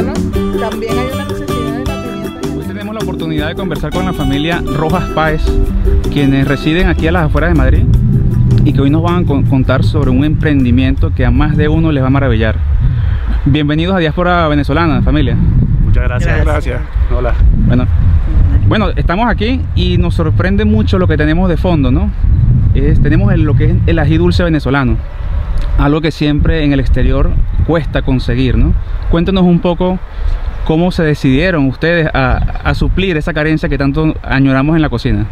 también hay una necesidad de la pimienta. Hoy tenemos la oportunidad de conversar con la familia Rojas Páez, quienes residen aquí a las afueras de Madrid y que hoy nos van a contar sobre un emprendimiento que a más de uno les va a maravillar. Bienvenidos a Diáspora Venezolana, familia. Muchas gracias. Gracias. Hola. Bueno, bueno, estamos aquí y nos sorprende mucho lo que tenemos de fondo, ¿no? Es, tenemos el- lo que es el ají dulce venezolano, algo que siempre en el exterior cuesta conseguir, ¿no? Cuéntenos un poco cómo se decidieron ustedes a, a suplir esa carencia que tanto añoramos en la cocina.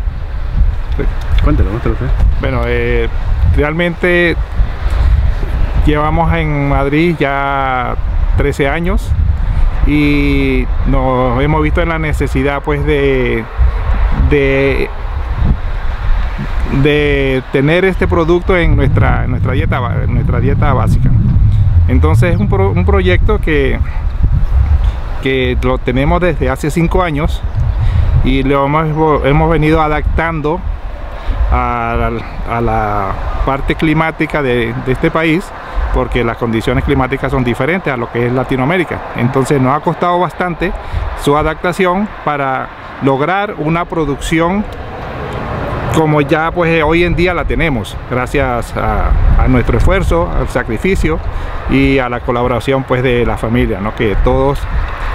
Cuéntelo, cuéntelo usted. Bueno, eh, realmente llevamos en Madrid ya 13 años y nos hemos visto en la necesidad pues de, de, de tener este producto en nuestra, nuestra, dieta, nuestra dieta básica. Entonces es un, pro- un proyecto que, que lo tenemos desde hace 5 años y lo hemos, hemos venido adaptando a la, a la parte climática de, de este país porque las condiciones climáticas son diferentes a lo que es Latinoamérica. Entonces nos ha costado bastante su adaptación para lograr una producción como ya pues eh, hoy en día la tenemos, gracias a, nuestro esfuerzo, al sacrificio y a la colaboración pues de la familia, ¿no? que todos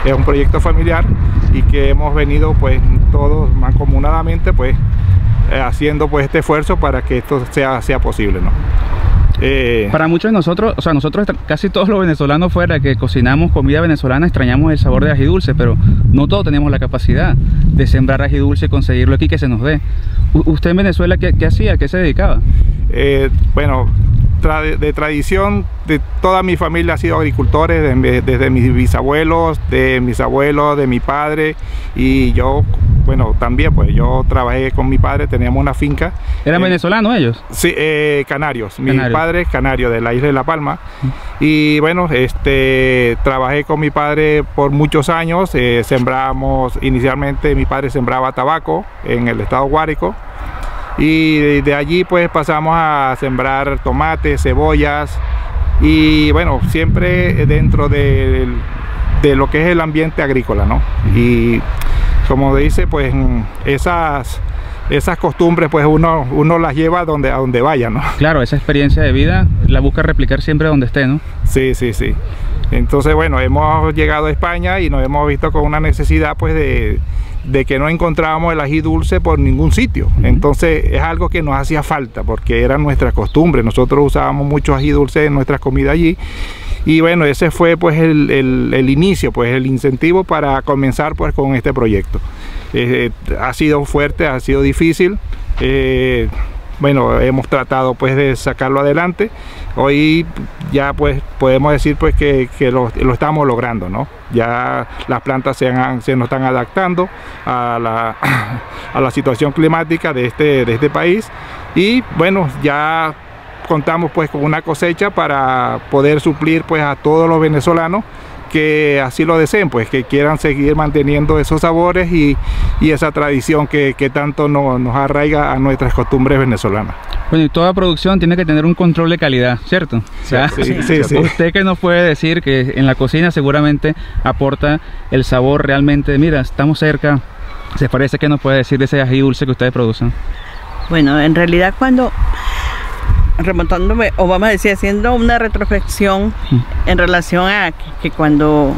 es un proyecto familiar y que hemos venido pues todos mancomunadamente pues eh, haciendo pues este esfuerzo para que esto sea, sea posible. ¿no? Eh, Para muchos de nosotros, o sea, nosotros casi todos los venezolanos fuera que cocinamos comida venezolana extrañamos el sabor de ají dulce, pero no todos tenemos la capacidad de sembrar ají dulce y conseguirlo aquí que se nos dé. U- ¿Usted en Venezuela qué, qué hacía? ¿Qué se dedicaba? Eh, bueno, tra- de tradición, de toda mi familia ha sido agricultores, de desde mis bisabuelos, de mis abuelos, de mi padre y yo, bueno, también pues yo trabajé con mi padre, teníamos una finca. ¿Eran Eh, venezolanos ellos? Sí, eh, canarios. Mi padre es canario de la isla de La Palma. Y bueno, este, trabajé con mi padre por muchos años. eh, sembramos, inicialmente mi padre sembraba tabaco en el estado Guárico. Y de, de allí pues pasamos a sembrar tomates, cebollas. Y bueno, siempre dentro del- de lo que es el ambiente agrícola, ¿no? Y como dice, pues mm, esas, esas costumbres pues uno, uno las lleva a donde, a donde vaya, ¿no? Claro, esa experiencia de vida la busca replicar siempre donde esté, ¿no? Sí, sí, sí. Entonces, bueno, hemos llegado a España y nos hemos visto con una necesidad pues de, de que no encontrábamos el ají dulce por ningún sitio. Entonces es algo que nos hacía falta porque era nuestra costumbre. Nosotros usábamos mucho ají dulce en nuestras comidas allí. Y bueno, ese fue pues el, el- inicio, pues el incentivo para comenzar pues con este proyecto. Eh, ha sido fuerte, ha sido difícil. eh, bueno, hemos tratado pues de sacarlo adelante. Hoy ya pues podemos decir pues que, que lo, lo estamos logrando, ¿no? Ya las plantas se, han- se nos están adaptando a la, a la situación climática de este, de este país y bueno, ya contamos pues con una cosecha para poder suplir pues a todos los venezolanos que así lo deseen, pues que quieran seguir manteniendo esos sabores y, y esa tradición que, que tanto no- nos arraiga a nuestras costumbres venezolanas. Bueno, y toda producción tiene que tener un control de calidad, ¿cierto? O sea, Sí, sí, sí. Usted que nos puede decir que en la cocina seguramente aporta el sabor realmente, mira, estamos cerca, se parece que nos puede decir de ese ají dulce que ustedes producen. Bueno, en realidad cuando remontándome, o vamos a decir, haciendo una retrospección en relación a que, que cuando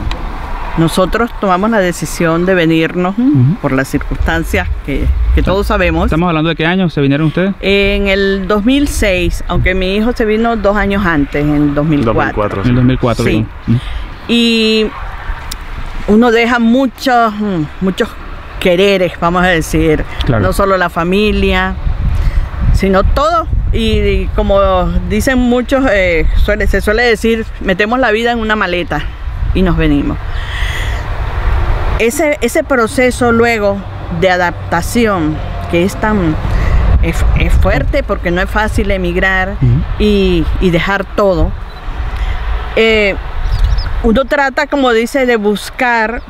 nosotros tomamos la decisión de venirnos por las circunstancias que, que todos sabemos, ¿Estamos hablando de qué año se vinieron ustedes? en el 2006, aunque mi hijo se vino dos años antes, en 2004. 2004. En el 2004. Sí. y uno deja muchos muchos quereres vamos a decir Claro. no solo la familia sino todo. Y, y como dicen muchos eh, suele, se suele decir metemos la vida en una maleta y nos venimos. Ese, ese proceso luego de adaptación que es tan es, es fuerte porque no es fácil emigrar y, y dejar todo eh, uno trata, como dice, de buscar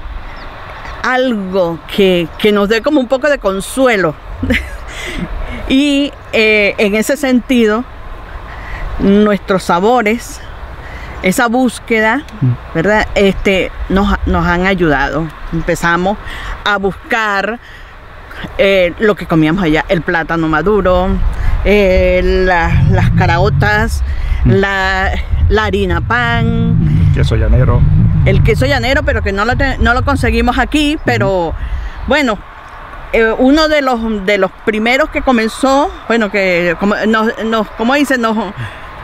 algo que, que nos dé como un poco de consuelo. y eh, en ese sentido, nuestros sabores esa búsqueda, ¿verdad? Este, nos, nos han ayudado. Empezamos a buscar eh, lo que comíamos allá, el plátano maduro, eh, la- las caraotas, la, la harina pan, Queso llanero. el queso llanero, pero que no lo, te- no lo conseguimos aquí, pero bueno, eh, uno de los de los primeros que comenzó, bueno, que como, nos, nos como dicen, nos,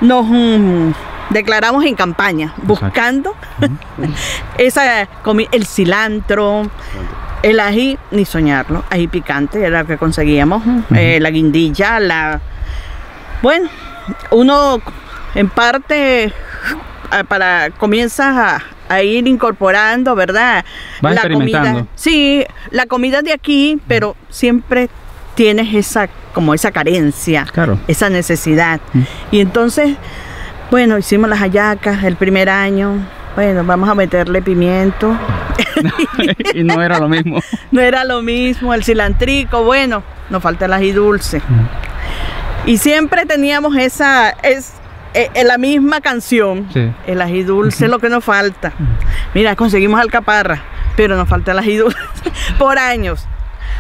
nos mm, declaramos en campaña, buscando esa el cilantro, el ají, ni soñarlo, ají picante era lo que conseguíamos, eh, la guindilla, la... Bueno, uno en parte ah, para comienzas a, a ir incorporando, ¿verdad? Vas la comida. Sí, la comida de aquí, pero siempre tienes esa como esa carencia, Claro. esa necesidad. Mm. Y entonces, bueno, hicimos las hallacas el primer año. Bueno, vamos a meterle pimiento. y no era lo mismo. No era lo mismo, el cilantrico, bueno, nos falta el ají dulce. Y siempre teníamos esa, es eh, eh, la misma canción, Sí. el ají dulce es lo que nos falta. Mira, conseguimos alcaparra, pero nos falta el ají dulce por años.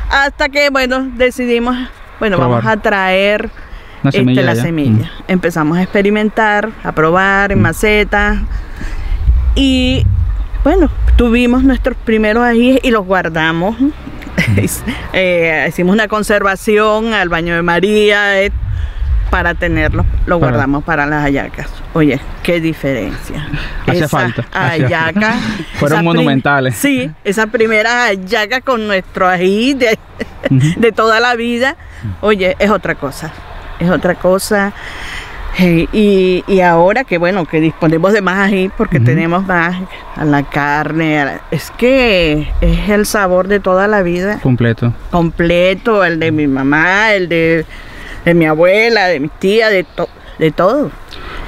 Hasta que, bueno, decidimos, bueno, Probar. vamos a traer este, semilla la ya. semilla. Empezamos a experimentar, a probar en macetas. Y bueno, tuvimos nuestros primeros ajíes y los guardamos. Eh, hicimos una conservación al baño de María para tenerlos. Lo Para- guardamos para las hallacas. Oye, qué diferencia. Esas falta, hallacas. Fueron monumentales. Sí, esas primeras hallacas con nuestro ají de, de toda la vida. Oye, es otra cosa. Es otra cosa. Y, y ahora que bueno, que disponemos de más ají, porque tenemos más a la carne, a la- es que es el sabor de toda la vida Completo. completo, el de mi mamá, el de, de mi abuela, de mi tía, de, to- de todo.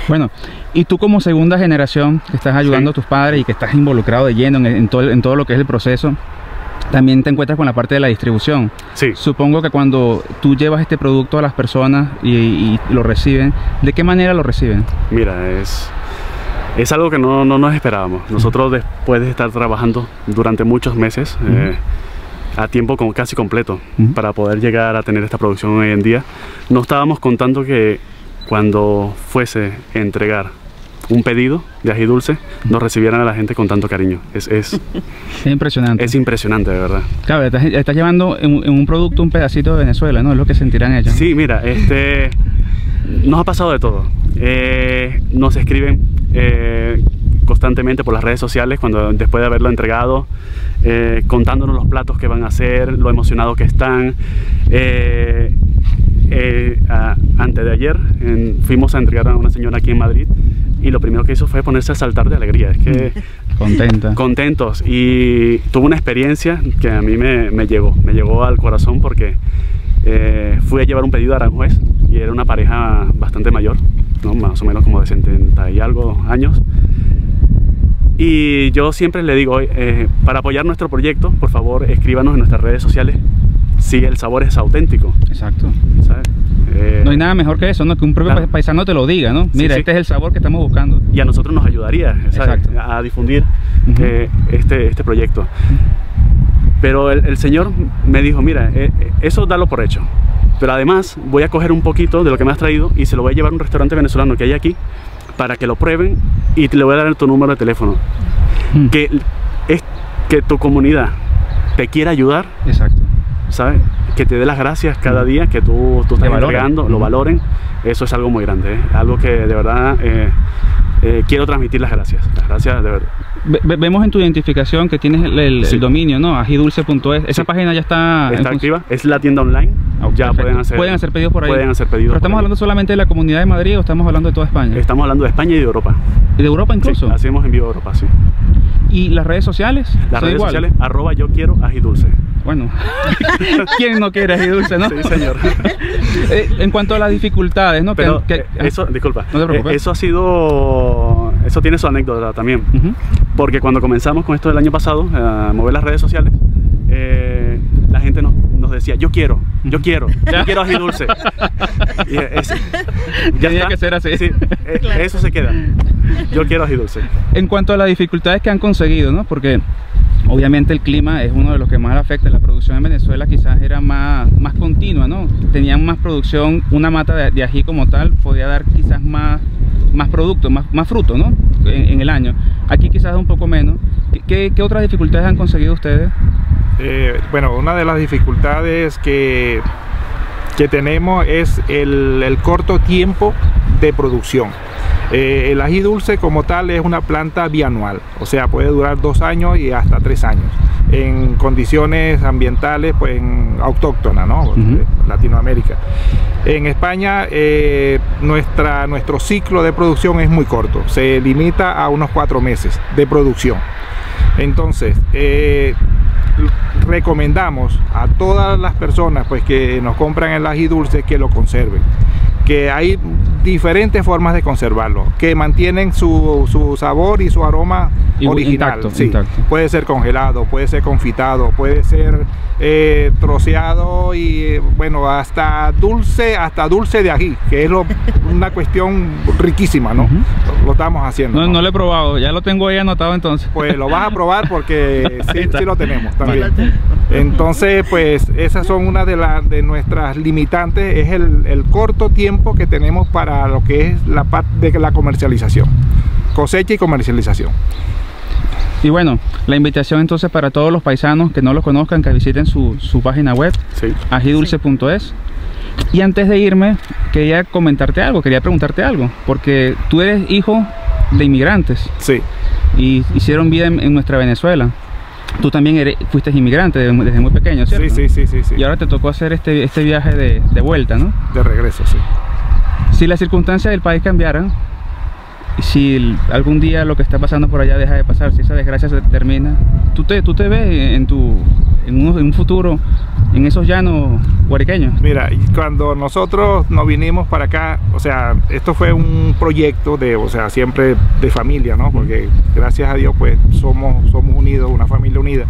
Bueno, y tú como segunda generación que estás ayudando a tus padres y que estás involucrado de lleno en, en todo, en todo lo que es el proceso, también te encuentras con la parte de la distribución. Sí, Supongo que cuando tú llevas este producto a las personas y, y lo reciben, ¿de qué manera lo reciben? mira, es, es algo que no, no nos esperábamos. Nosotros después de estar trabajando durante muchos meses, eh, a tiempo como casi completo, Ujú. para poder llegar a tener esta producción hoy en día, no estábamos contando que cuando fuese a entregar un pedido de ají dulce, nos recibieran a la gente con tanto cariño. Es, es, Es impresionante. es impresionante, de verdad. Claro, estás, estás llevando en, en un producto un pedacito de Venezuela, ¿no? Es lo que sentirán ellos. Sí, mira, este nos ha pasado de todo. Eh, nos escriben eh, constantemente por las redes sociales cuando después de haberlo entregado, eh, contándonos los platos que van a hacer, lo emocionados que están. Eh, eh, a- antes de ayer en- fuimos a entregar a una señora aquí en Madrid y lo primero que hizo fue ponerse a saltar de alegría. Es que Contenta. contentos y tuve una experiencia que a mí me, me llegó, me llegó al corazón porque eh, fui a llevar un pedido a Aranjuez y era una pareja bastante mayor, ¿no? más o menos como de 70 y algo años. Y yo siempre le digo, eh, para apoyar nuestro proyecto, por favor escríbanos en nuestras redes sociales si el sabor es auténtico. Exacto. ¿sabes? Eh, No hay nada mejor que eso, ¿no? Que un propio Claro. paisano te lo diga, ¿no? Mira, sí. este es el sabor que estamos buscando. y a nosotros nos ayudaría ¿sabes? Exacto. a difundir eh, este, este proyecto. Pero el, el Señor me dijo, mira, eso dalo por hecho. Pero además voy a coger un poquito de lo que me has traído y se lo voy a llevar a un restaurante venezolano que hay aquí para que lo prueben y te le voy a dar tu número de teléfono. Mm. Que, es, que tu comunidad te quiera ayudar, Exacto. ¿sabes? Que te dé las gracias cada día que tú, tú estás entregando, lo Ujú. valoren. Eso es algo muy grande, ¿eh? algo que de verdad eh, eh, quiero transmitir las gracias. Las gracias de verdad. Ve- ve- vemos en tu identificación que tienes el, el- Sí. el dominio, ¿no? Ajidulce.es. Esa Sí. página ya está, Está activa, es la tienda online. Ah, ya perfecto. pueden hacer, Pueden hacer pedidos por ahí. Pueden hacer pedidos. Pero estamos hablando solamente de la comunidad de Madrid o estamos hablando de toda España. Estamos hablando de España y de Europa. Y de Europa incluso. Sí, hacemos envío a Europa, sí. ¿Y las redes sociales? Las ¿Son redes sociales, arroba yo quiero ají dulce. Bueno, ¿quién no quiere ajidulce, no? Sí, señor. Eh, en cuanto a las dificultades, ¿no? Pero que- eh, eso, disculpa, No te preocupes. eh, eso ha sido, eso tiene su anécdota también. Porque cuando comenzamos con esto del año pasado, a mover las redes sociales, eh, la gente nos, nos, decía, yo quiero, yo quiero, yo quiero ají dulce. Y es, ya Tenía que ser así. Sí, eh, eso se queda. Yo quiero ají dulce. En cuanto a las dificultades que han conseguido, ¿no? Porque obviamente el clima es uno de los que más afecta. La producción en Venezuela quizás era más, más continua. Tenían más producción, una mata de, ají como tal podía dar quizás más, más producto, más, más fruto, ¿no? En, el año. Aquí quizás un poco menos. ¿Qué, qué otras dificultades han conseguido ustedes? Eh, bueno, una de las dificultades que, que tenemos es el, el corto tiempo de producción. Eh, el ají dulce como tal es una planta bianual, o sea, puede durar dos años y hasta tres años en condiciones ambientales pues autóctonas, ¿no? Latinoamérica. En España eh, nuestra, nuestro ciclo de producción es muy corto, se limita a unos cuatro meses de producción. Entonces, eh, recomendamos a todas las personas pues, que nos compran el ají dulce que lo conserven que hay diferentes formas de conservarlo, que mantienen su, su sabor y su aroma original. Puede ser congelado, puede ser confitado, puede ser eh, troceado y bueno, hasta dulce, hasta dulce de ají, que es una cuestión riquísima, ¿no? lo, estamos haciendo. No, ¿no? lo he probado, ya lo tengo ahí anotado entonces. Pues lo vas a probar porque sí, sí, lo tenemos también. Entonces, pues esas son una de, las de nuestras limitantes, es el, el corto tiempo que tenemos para lo que es la parte de la comercialización, cosecha y comercialización. Y bueno, la invitación entonces para todos los paisanos que no lo conozcan, que visiten su, página web, sí. ajidulce.es. Y antes de irme, quería comentarte algo, quería preguntarte algo, porque tú eres hijo de inmigrantes. Sí. Y hicieron vida en nuestra Venezuela. Tú también fuiste inmigrante desde, muy pequeño, ¿cierto? Sí, sí, sí, sí, Y ahora te tocó hacer este, este viaje de, de vuelta, ¿no? De regreso, sí. Si las circunstancias del país cambiaran, si algún día lo que está pasando por allá deja de pasar, si esa desgracia se termina, ¿tú te, tú te ves en, tu, en, un, futuro en esos llanos guariqueños? Mira, cuando nosotros nos vinimos para acá, o sea, esto fue un proyecto de, o sea, siempre de familia, ¿no? Porque gracias a Dios, pues somos, somos unidos, una familia unida.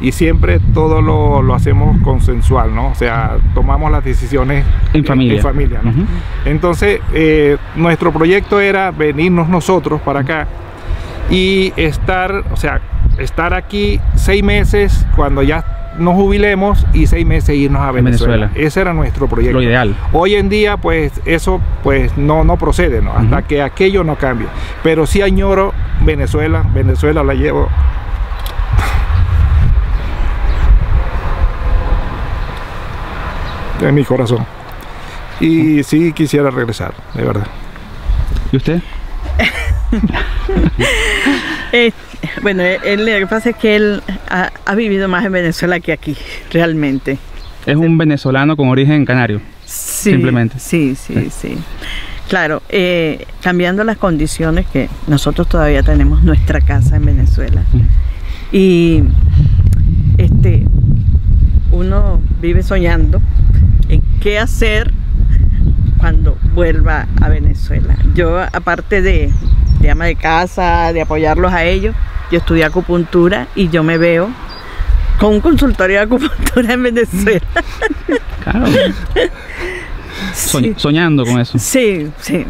Y siempre todo lo, lo hacemos consensual, ¿no? O sea, tomamos las decisiones en familia. En, familia, ¿no? Entonces, eh, nuestro proyecto era venirnos nosotros para acá y estar, o sea, estar aquí seis meses cuando ya nos jubilemos y seis meses irnos a Venezuela. Ese era nuestro proyecto. Lo ideal. Hoy en día, pues, eso pues no, no procede, ¿no? Hasta que aquello no cambie. Pero sí añoro Venezuela, Venezuela la llevo. En mi corazón. Y sí quisiera regresar, de verdad. ¿Y usted? Eh, bueno, él, lo que pasa es que él ha, vivido más en Venezuela que aquí, realmente. Es un venezolano con origen canario, simplemente. Sí, sí, sí. Claro, eh, cambiando las condiciones que nosotros todavía tenemos nuestra casa en Venezuela. Y este uno vive soñando en qué hacer cuando vuelva a Venezuela. Yo, aparte de, de ama de casa, de apoyarlos a ellos, yo estudié acupuntura y yo me veo con un consultorio de acupuntura en Venezuela. Claro. Soñando con eso. Sí, sí.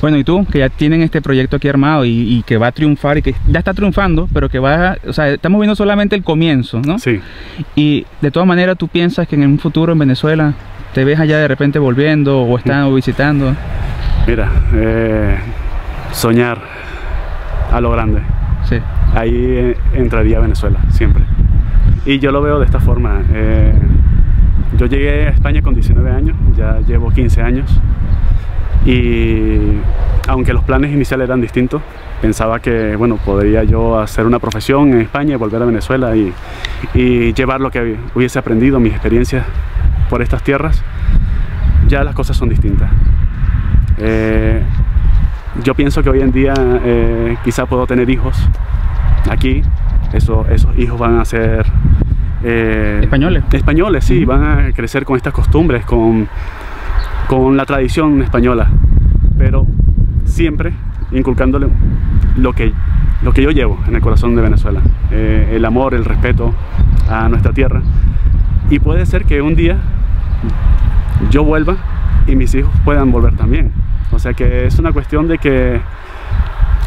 Bueno, y tú, que ya tienen este proyecto aquí armado y, que va a triunfar y que ya está triunfando, pero que va, o sea, estamos viendo solamente el comienzo, ¿no? Sí. Y de todas maneras, ¿tú piensas que en un futuro en Venezuela te ves allá de repente volviendo o están visitando? Mira, eh, soñar a lo grande. Sí. Ahí eh, entraría Venezuela, siempre. Y yo lo veo de esta forma. Eh, yo llegué a España con 19 años, ya llevo 15 años. Y aunque los planes iniciales eran distintos, pensaba que bueno, podría yo hacer una profesión en España y volver a Venezuela y, y llevar lo que hubiese aprendido, mis experiencias por estas tierras, ya las cosas son distintas. Eh, yo pienso que hoy en día eh, quizá puedo tener hijos aquí, Eso, esos hijos van a ser... Eh, españoles. Españoles, sí, van a crecer con estas costumbres, con, con la tradición española, pero siempre inculcándole lo que, lo que yo llevo en el corazón de Venezuela, el amor, el respeto, a nuestra tierra. Y puede ser que un día yo vuelva y mis hijos puedan volver también. O sea que es una cuestión de que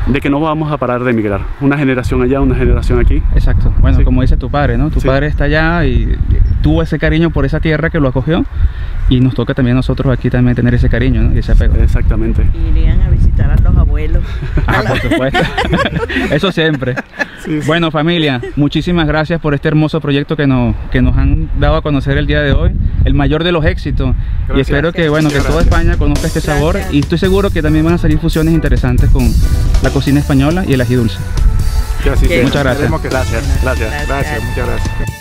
de que no vamos a parar de emigrar. Una generación allá, una generación aquí. Exacto. Bueno, como dice tu padre, ¿no? Tu padre está allá y tuvo ese cariño por esa tierra que lo acogió y nos toca también a nosotros aquí también tener ese cariño ¿no? y ese apego. Exactamente. Irían a visitar a los abuelos. ah, por supuesto. Eso siempre. Bueno, familia, muchísimas gracias por este hermoso proyecto que nos, que nos han dado a conocer el día de hoy. El mayor de los éxitos. Y espero que, bueno, que toda España conozca este sabor. Y estoy seguro que también van a salir fusiones interesantes con la cocina española y el ají dulce. Que así sea. Muchas gracias. Que- Gracias, gracias. Gracias, muchas gracias.